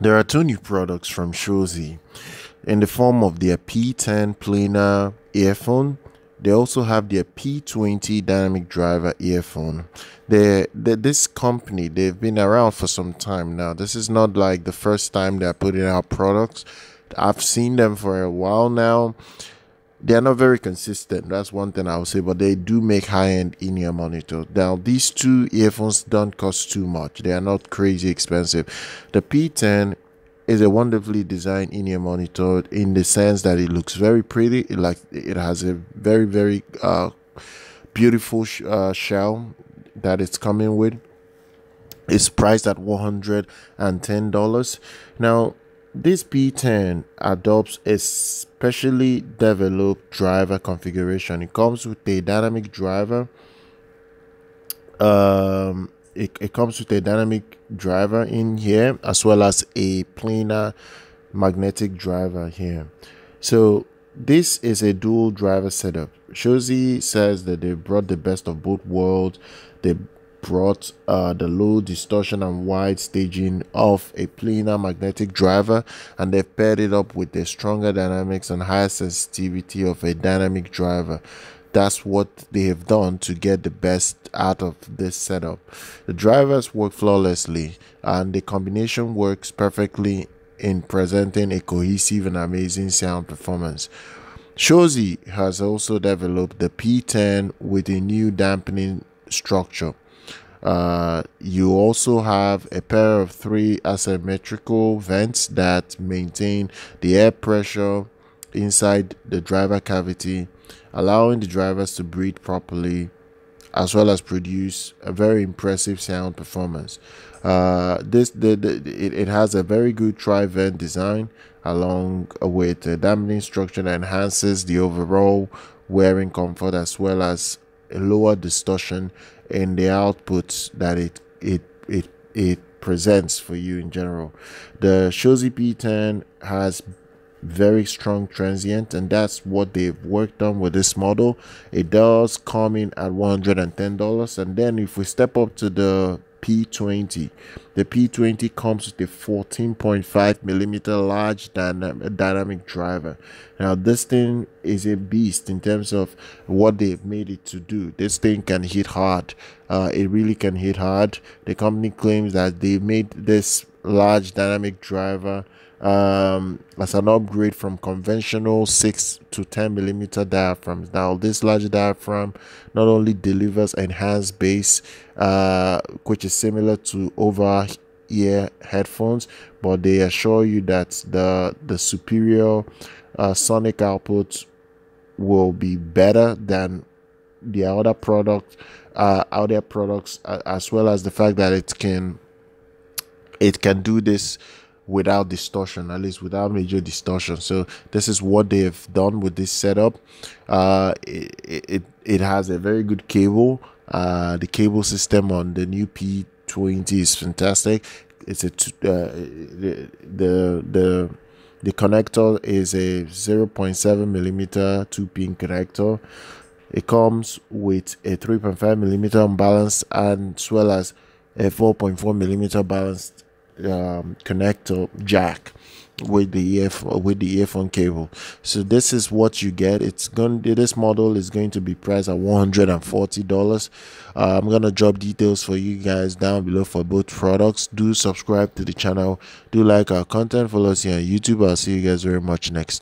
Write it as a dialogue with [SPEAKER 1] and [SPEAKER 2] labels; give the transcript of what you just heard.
[SPEAKER 1] There are two new products from Shozy in the form of their P10 planar earphone. They also have their P20 dynamic driver earphone. They, they, this company, they've been around for some time now. This is not like the first time they're putting out products. I've seen them for a while now. They're not very consistent. That's one thing I would say, but they do make high-end in-ear monitor. Now, these two earphones don't cost too much. They are not crazy expensive. The P10 is a wonderfully designed in-ear monitor in the sense that it looks very pretty. It like it has a very very uh, beautiful sh uh, shell that it's coming with. It's priced at one hundred and ten dollars. Now this P10 adopts a specially developed driver configuration. It comes with a dynamic driver. Um, it, it comes with a dynamic driver in here as well as a planar magnetic driver here. So this is a dual driver setup. Shozy says that they brought the best of both worlds. They brought uh, the low distortion and wide staging of a planar magnetic driver and they've paired it up with the stronger dynamics and higher sensitivity of a dynamic driver. That's what they have done to get the best out of this setup. The drivers work flawlessly and the combination works perfectly in presenting a cohesive and amazing sound performance. Shozy has also developed the P10 with a new dampening structure uh, you also have a pair of three asymmetrical vents that maintain the air pressure inside the driver cavity, allowing the drivers to breathe properly as well as produce a very impressive sound performance. Uh, this the, the it, it has a very good tri-vent design along with a dampening structure that enhances the overall wearing comfort as well as a lower distortion in the outputs that it it it it presents for you in general. The Shozy P10 has very strong transient and that's what they've worked on with this model it does come in at $110 and then if we step up to the P20. The P20 comes with a 14.5 millimeter large dynamic, dynamic driver. Now, this thing is a beast in terms of what they've made it to do. This thing can hit hard. Uh, it really can hit hard. The company claims that they made this large dynamic driver um, as an upgrade from conventional 6 to 10 millimeter diaphragms. Now, this large diaphragm not only delivers enhanced bass, uh, which is similar to over ear headphones, but they assure you that the the superior uh, sonic output will be better than the other product, uh, other products, uh, as well as the fact that it can it can do this without distortion at least without major distortion. So this is what they've done with this setup. Uh it it, it has a very good cable. Uh the cable system on the new p20 is fantastic. It's a uh, the the the the connector is a 0.7 millimeter 2 pin connector. It comes with a 3.5 millimeter unbalanced and as well as a 4.4 millimeter balanced um, connector jack with the ear with the earphone cable. So this is what you get. It's going this model is going to be priced at 140 dollars. Uh, i'm gonna drop details for you guys down below for both products. Do subscribe to the channel. Do like our content. Follow us here on youtube. I'll see you guys very much next